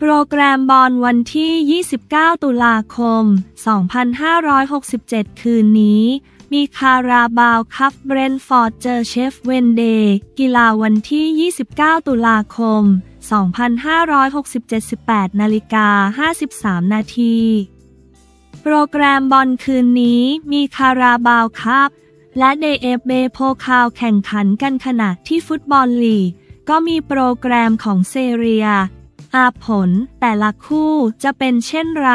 โปรแกรมบอลวันที่ 29 ตุลาคม 2567 คืนนี้ มีคาราบาวคัพเบรนต์ฟอร์ดเจอเชฟฯ เวนส์เดย์กีฬาวันที่ 29 ตุลาคม 2567 18นาฬิกา53 นาที โปรแกรมบอลคืนนี้มีคาราบาวคัพและเดเอฟเบโพคาลแข่งขันกันขณะที่ฟุตบอลลีกก็มีโปรแกรมของเซเรีย อาผลแต่ละคู่จะเป็นเช่นไร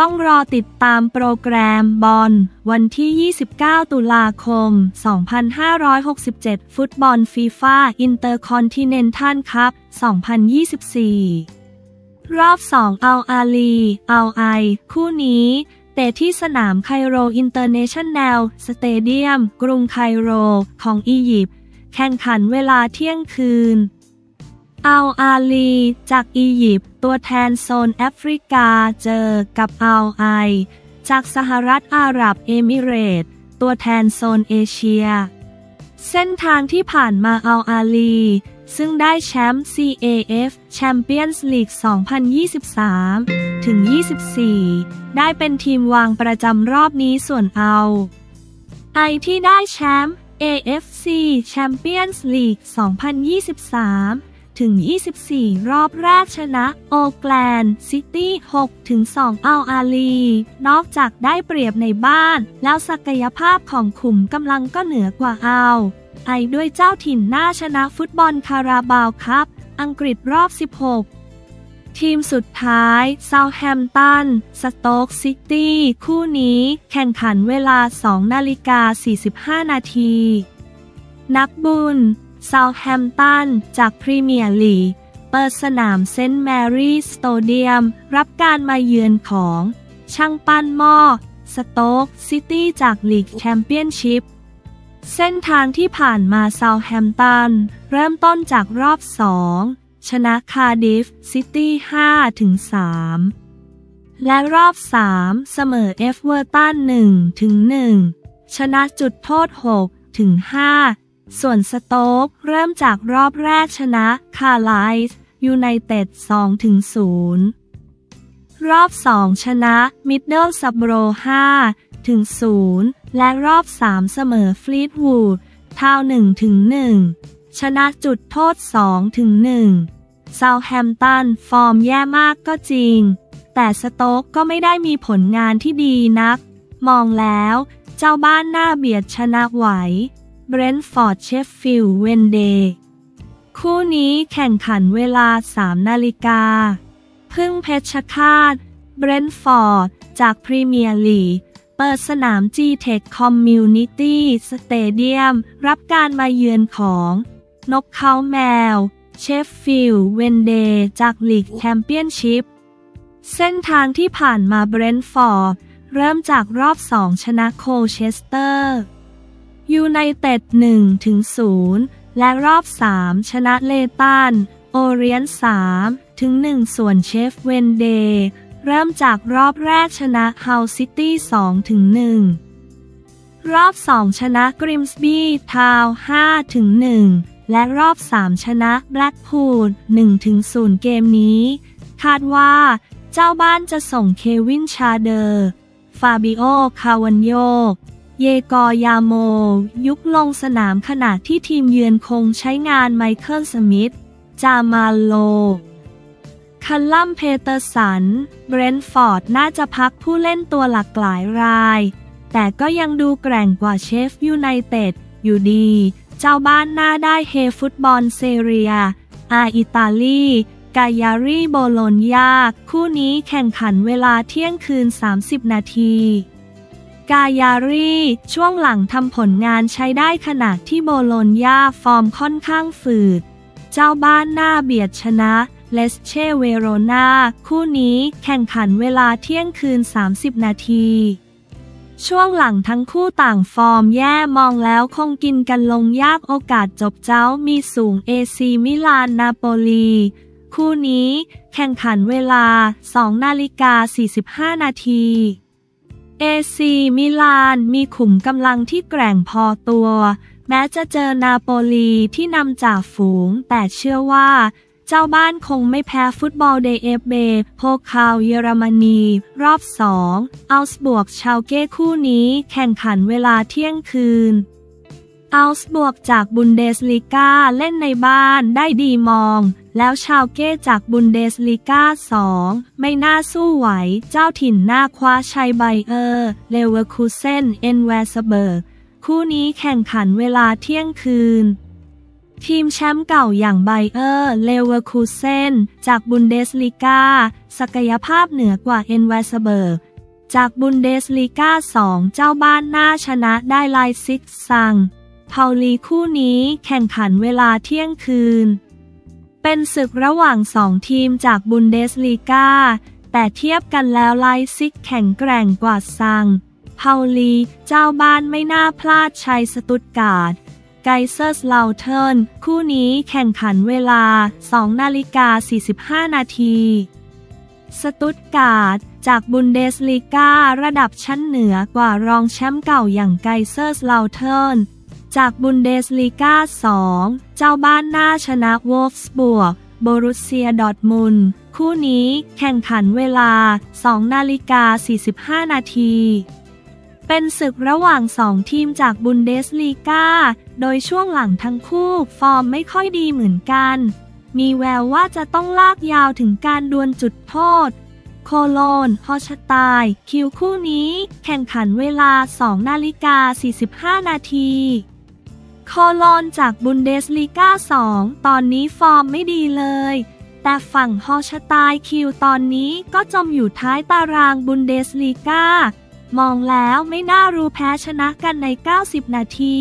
ต้องรอติดตามโปรแกรมบอลวันที่ 29 ตุลาคม 2567 ฟุตบอลฟีฟ่าอินเตอร์คอนติเนนทัลคัพ 2024 รอบ 2 อัล อาห์ลี อัล ไอน์ คู่นี้เตะที่สนามไคโรอินเตอร์เนชั่นแนลสเตเดียม กรุงไคโรของอียิปต์แข่งขันเวลาเที่ยงคืน อัลอาลี จากอียิปต์ตัวแทนโซนแอฟริกาเจอกับอัลไอ จากสหรัฐอาหรับเอมิเรตส์ตัวแทนโซนเอเชีย เส้นทางที่ผ่านมาอัลอาลี ซึ่งได้แชมป์ CAF Champions League 2023 ถึง 24 ได้เป็นทีมวางประจำรอบนี้ส่วนเอาไอที่ได้แชมป์ AFC Champions League 2023 ถึง 24 รอบแรกชนะ โอแกลนซิตี้6ถึง2เอาอาลี นอกจากได้เปรียบในบ้าน แล้วศักยภาพของขุมกำลังก็เหนือกว่าเอาไอด้วยเจ้าถิ่นหน้าชนะฟุตบอลคาราบาวครับ อังกฤษรอบ 16ทีมสุดท้ายเซาแฮมตัน สโต๊กซิตี้ คู่นี้แข่งขันเวลา 2 นาฬิกา 45 นาที นักบุญ เซาแฮมป์ตันจากพรีเมียร์ลีกเปิดสนามเซนต์แมรี่ส์ สเตเดียม รับการมาเยือนของ ช่างปั้นหม้อ สโต๊กซิตี้จากลีกแชมเปี้ยนชิพเส้นทางที่ผ่านมาเซาแฮมป์ตัน เริ่มต้นจากรอบ2ชนะคาร์ดิฟซิตี้5ถึง3และรอบ 3 เสมอเอฟเวอร์ตัน1ถึง1ชนะจุดโทษ6ถึง5 ส่วนสโต๊กเริ่มจากรอบแรกชนะคาร์ไลส์ยูไนเต็ด2ถึง0รอบ 2 ชนะมิดเดิลสโบรห์5ถึง0และรอบ 3 เสมอฟลีตวูดทาวน์1ถึง1ชนะจุดโทษ2ถึง1เซาแฮมป์ตันฟอร์มแย่มากก็จริง แต่สโต๊กก็ไม่ได้มีผลงานที่ดีนัก มองแล้ว เจ้าบ้านน่าเบียดชนะไหว เบรนท์ฟอร์ดเชฟฟิลด์เวนส์เดย์คู่นี้แข่งขันเวลา 3 นาฬิกา ผึ้งเพชฌฆาตเบรนท์ฟอร์ด จากพรีเมียร์ลีกเปิดสนาม Gtech Community Stadium รับการมาเยือนของ นกเขาแมว เชฟฟิลด์เวนส์เดย์จากลีกแชมเปี้ยนชิพ เส้นทางที่ผ่านมาเบรนท์ฟอร์ด เริ่มจากรอบ2ชนะโคลเชสเตอร์ ยูไนเต็ด1ถึง0และรอบ 3 ชนะเลย์ตันโอเรียนท์3ถึง1ส่วนเชฟฯ เวนส์เดย์เริ่มจากรอบแรกชนะฮัลล์ ซิตี้2ถึง1รอบ 2 ชนะกริมสบี้ ทาวน์5ถึง1และรอบ 3 ชนะแบล็กพูล1ถึง0เกมนี้ คาดว่าเจ้าบ้านจะส่งเควินชาเดอร์ ฟาบิโอ คาร์วัลโญ่ เยกอยาโม ยุคลงสนามขณะที่ทีมเยือนคงใช้งานไมเคิลสมิธ จามาโล คัลลัม แพเตอร์สัน เบรนต์ฟอร์ดน่าจะพักผู้เล่นตัวหลักหลายราย แต่ก็ยังดูแกร่งกว่าเชฟยูไนเต็ดอยู่ดี เจ้าบ้านน่าได้เฮฟุตบอลเซเรีย อาอิตาลีกายารีโบโลญญาคู่นี้แข่งขันเวลาเที่ยงคืน 30 นาที กายารีช่วงหลังทำผลงานใช้ได้ขณะที่โบโลญญาฟอร์มค่อนข้างฝืด เจ้าบ้านน่าเบียดชนะเลสเชเวโรนาคู่นี้แข่งขันเวลาเที่ยงคืน 30 นาที ช่วงหลังทั้งคู่ต่างฟอร์มแย่มองแล้วคงกินกันลงยากโอกาสจบเจ๊ามีสูงเอซีมิลานนาโปลี คู่นี้แข่งขันเวลา 2 นาฬิกา 45 นาที เอซีมิลานมีขุมกำลังที่แกร่งพอตัว แม้จะเจอนาโปลีที่นำจ่าฝูง แต่เชื่อว่า เจ้าบ้านคงไม่แพ้ฟุตบอลเดเอฟเบโพคาลเยอรมนี รอบสองเอาก์สบวร์กชาลเก้คู่นี้แข่งขันเวลาเที่ยงคืนเอาก์สบวร์กจากบุนเดสลีกาเล่นในบ้านได้ดีมอง แล้วชาลเก้จากบุนเดสลีกาสองไม่น่าสู้ไหว เจ้าถิ่นน่าคว้าชัยไบเออร์ เลเวอร์คูเซน เอลแวร์สแบร์ก คู่นี้แข่งขันเวลาเที่ยงคืน ทีมแชมป์เก่าอย่างไบเออร์ เลเวอร์คูเซน จากบุนเดสลีกาศักยภาพเหนือกว่าเอลแวร์สเบิร์ก จากบุนเดสลีกาสองเจ้าบ้านน่าชนะได้ไลป์ซิกซังต์เพาลีคู่นี้แข่งขันเวลาเที่ยงคืน เป็นศึกระหว่างสองทีมจากบุนเดสลีกาแต่เทียบกันแล้วไลป์ซิกแข็งแกร่งกว่าซังต์เพาลีเจ้าบ้านไม่น่าพลาดชัยสตุตการ์ตไกเซอร์สเลาเทิร์นคู่นี้แข่งขันเวลา 2 นาฬิกา 45 นาที สตุตการ์ตจากบุนเดสลีการะดับชั้นเหนือกว่ารองแชมป์เก่าอย่างไกเซอร์สเลาเทิร์น จากบุนเดสลีกา2 เจ้าบ้านน่าชนะโวล์ฟสบวร์กโบรุเซียดอทมุนคู่นี้แข่งขันเวลา 2 นาฬิกา 45 นาที เป็นศึกระหว่างสองทีมจากบุนเดสลีกา โดยช่วงหลังทั้งคู่ฟอร์มไม่ค่อยดีเหมือนกัน มีแววว่าจะต้องลากยาวถึงการดวลจุดโทษ โคโลนฮอชตาย คิวคู่นี้แข่งขันเวลา 2 นาฬิกา 45 นาที โคลอนจากบุนเดสลีกา2 ตอนนี้ฟอร์มไม่ดีเลย แต่ฝั่งฮอชตายคิวตอนนี้ก็จมอยู่ท้ายตารางบุนเดสลีกามองแล้วไม่น่ารู้แพ้ชนะกันใน 90 นาที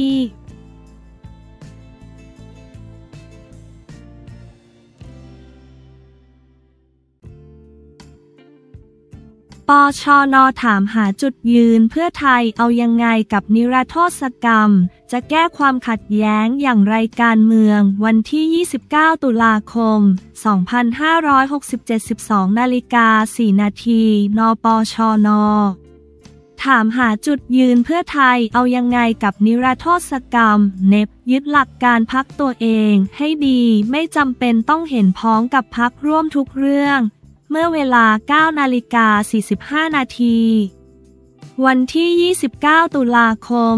ปชนถามหาจุดยืนเพื่อไทยเอายังไงกับนิรโทษกรรม จะแก้ความขัดแย้งอย่างไรการเมือง วันที่ 29 ตุลาคม 2567 12นาฬิกา4นาทีนปชนถามหาจุดยืนเพื่อไทยเอายังไงกับนิรโทษกรรม เนบยึดหลักการพักตัวเองให้ดีไม่จำเป็นต้องเห็นพ้องกับพักร่วมทุกเรื่อง เมื่อเวลา 9 นาฬิกา 45 นาที วันที่ 29 ตุลาคม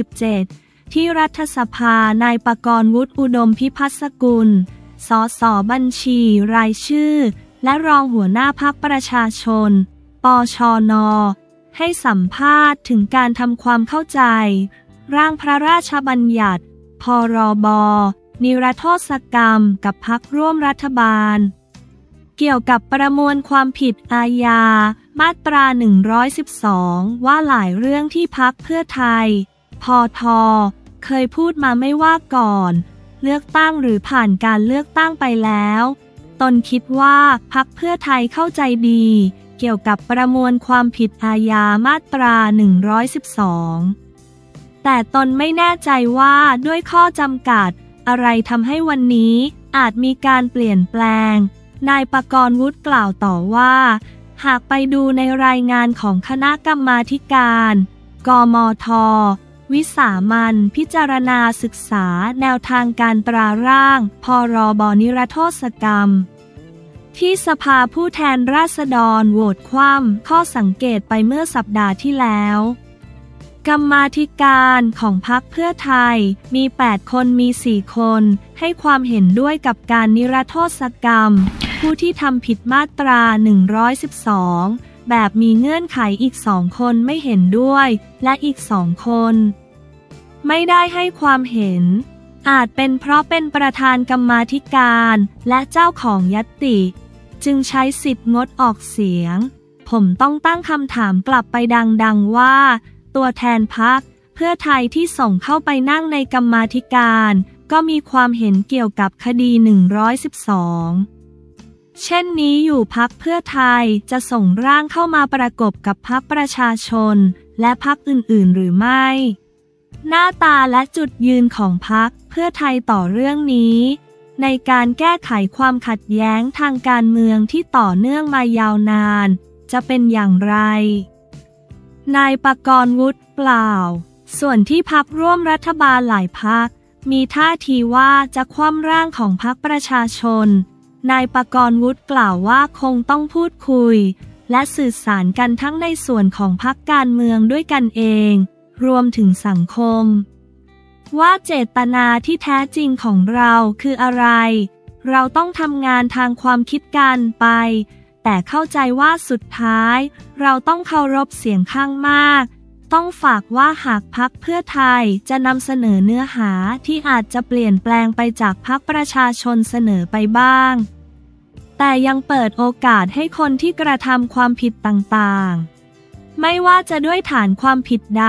2567 ที่รัฐสภา นายประกรณ์วุฒิอุดมพิพัฒสกุล สสบัญชี รายชื่อ และรองหัวหน้าพักประชาชน ปชน ให้สัมภาษณ์ถึงการทำความเข้าใจ ร่างพระราชบัญญัติ พรบ นิรโทษกรรมกับพักร่วมรัฐบาล เกี่ยวกับประมวลความผิดอาญา มาตรา 112 ว่าหลายเรื่องที่พักเพื่อไทย พอทอเคยพูดมาไม่ว่าก่อน เลือกตั้งหรือผ่านการเลือกตั้งไปแล้ว ตนคิดว่าพักเพื่อไทยเข้าใจดี เกี่ยวกับประมวลความผิดอาญามาตรา 112 แต่ตนไม่แน่ใจว่าด้วยข้อจำกัด อะไรทำให้วันนี้อาจมีการเปลี่ยนแปลง นายประกรณ์วุฒิกล่าวต่อว่า หากไปดูในรายงานของคณะกรรมาการ กมท วิสามันพิจารณาศึกษาแนวทางการตราร่าง พรบนิรโทษกรรม ที่สภาผู้แทนราษฎรโหวตคว่ำข้อสังเกตไปเมื่อสัปดาห์ที่แล้วกรรมาธิการของพรรคเพื่อไทยมี 8 คนมี 4 คน ให้ความเห็นด้วยกับการนิรโทษกรรม ผู้ที่ทำผิดมาตรา 112 แบบมีเงื่อนไขอีกสองคนไม่เห็นด้วย และอีกสองคน ไม่ได้ให้ความเห็น อาจเป็นเพราะเป็นประธานกรรมาธิการและเจ้าของยัตติ จึงใช้สิทธิ์งดออกเสียง ผมต้องตั้งคำถามกลับไปดังๆว่า ตัวแทนพักเพื่อไทยที่ส่งเข้าไปนั่งในกรรมาธิการ ก็มีความเห็นเกี่ยวกับคดี 112 เช่นนี้อยู่พักเพื่อไทยจะส่งร่างเข้ามาประกบกับพักประชาชน และพักอื่นๆหรือไม่ หน้าตาและจุดยืนของพักเพื่อไทยต่อเรื่องนี้ ในการแก้ไขความขัดแย้งทางการเมืองที่ต่อเนื่องมายาวนาน จะเป็นอย่างไร นายปกรณ์วุฒิเปล่าส่วนที่พักร่วมรัฐบาลหลายพักมีท่าทีว่าจะคว่ำร่างของพรรคประชาชน นายปกรณ์วุฒิกล่าวว่าคงต้องพูดคุย และสื่อสารกันทั้งในส่วนของพรรคการเมืองด้วยกันเอง รวมถึงสังคม ว่าเจตนาที่แท้จริงของเราคืออะไร เราต้องทำงานทางความคิดกันไป แต่เข้าใจว่าสุดท้าย เราต้องเคารพเสียงข้างมาก ต้องฝากว่าหากพักเพื่อไทยจะนำเสนอเนื้อหาที่อาจจะเปลี่ยนแปลงไปจากพักประชาชนเสนอไปบ้าง แต่ยังเปิดโอกาสให้คนที่กระทำความผิดต่างๆ ไม่ว่าจะด้วยฐานความผิดใด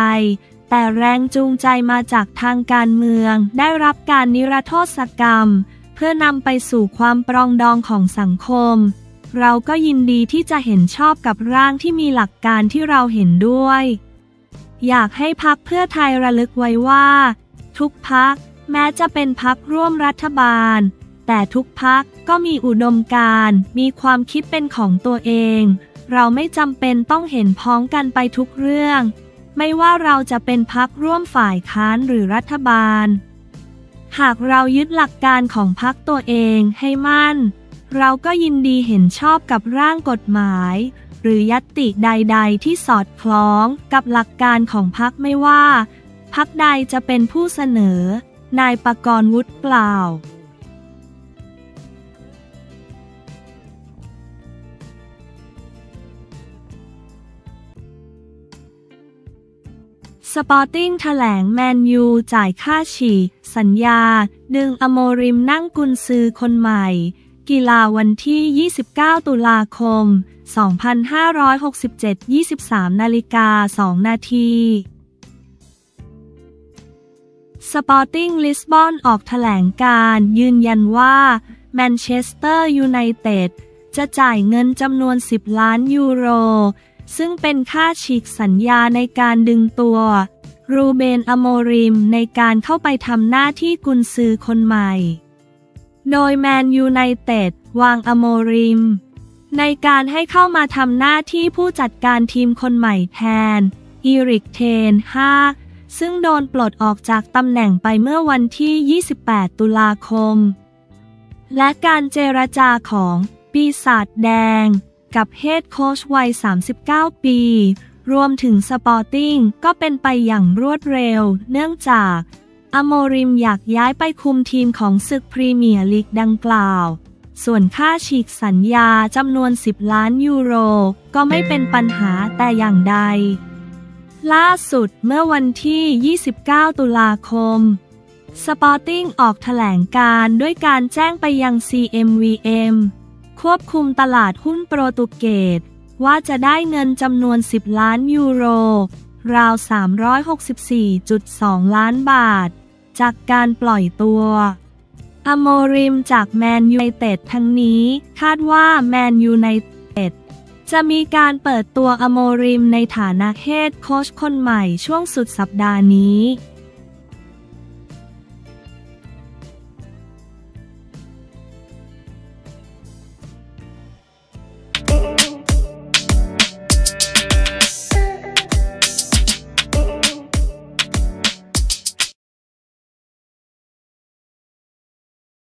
แต่แรงจูงใจมาจากทางการเมือง ได้รับการนิรโทษกรรม เพื่อนำไปสู่ความปรองดองของสังคม เราก็ยินดีที่จะเห็นชอบกับร่างที่มีหลักการที่เราเห็นด้วย อยากให้พักเพื่อไทยระลึกไว้ว่า ทุกพักแม้จะเป็นพักร่วมรัฐบาล แต่ทุกพักก็มีอุดมการมีความคิดเป็นของตัวเอง เราไม่จำเป็นต้องเห็นพ้องกันไปทุกเรื่อง ไม่ว่าเราจะเป็นพักร่วมฝ่ายค้านหรือรัฐบาล หากเรายึดหลักการของพักตัวเองให้มั่น เราก็ยินดีเห็นชอบกับร่างกฎหมาย หรือยัตติใด ๆ ที่สอดคล้องกับหลักการของพักไม่ว่า พักใดจะเป็นผู้เสนอ นายประกรณ์วุฒิกล่าวสปอร์ติ้งแถลงแมนยูจ่ายค่าฉีกสัญญา ดึงอโมริมนั่งกุนซือคนใหม่ กีฬาวันที่ 29 ตุลาคม 2567 23นาฬิกา 2 นาที สปอร์ติ้งลิสบอนออกแถลงการณ์ยืนยันว่าแมนเชสเตอร์ยูไนเต็ดจะจ่ายเงินจำนวน 10 ล้านยูโร ซึ่งเป็นค่าฉีกสัญญาในการดึงตัว รูเบนอโมริมในการเข้าไปทำหน้าที่กุนซือคนใหม่ โดยแมนยูไนเต็ดวางอโมริม ในการให้เข้ามาทำหน้าที่ผู้จัดการทีมคนใหม่แทน อีริกเทนฮาซึ่งโดนปลดออกจากตำแหน่งไปเมื่อวันที่ 28 ตุลาคม และการเจรจาของปีศาจแดง กับเฮดโค้ชวัย 39 ปี รวมถึงสปอร์ติ้งก็เป็นไปอย่างรวดเร็ว เนื่องจาก อโมริมอยากย้ายไปคุมทีมของศึกพรีเมียร์ลีกดังกล่าว ส่วนค่าฉีกสัญญาจำนวน 10 ล้านยูโร ก็ไม่เป็นปัญหาแต่อย่างใด ล่าสุดเมื่อวันที่ 29 ตุลาคม สปอร์ติ้งออกแถลงการณ์ด้วยการแจ้งไปยัง CMVM ควบคุมตลาดหุ้นโปรตุเกสว่าจะได้เงินจำนวน 10 ล้านยูโร ราว 364.2 ล้านบาท จากการปล่อยตัวอโมริมจากแมนยูไนเต็ดทั้งนี้ คาดว่าแมนยูไนเต็ดจะมีการเปิดตัวอโมริมในฐานะเฮดโค้ชคนใหม่ช่วงสุดสัปดาห์นี้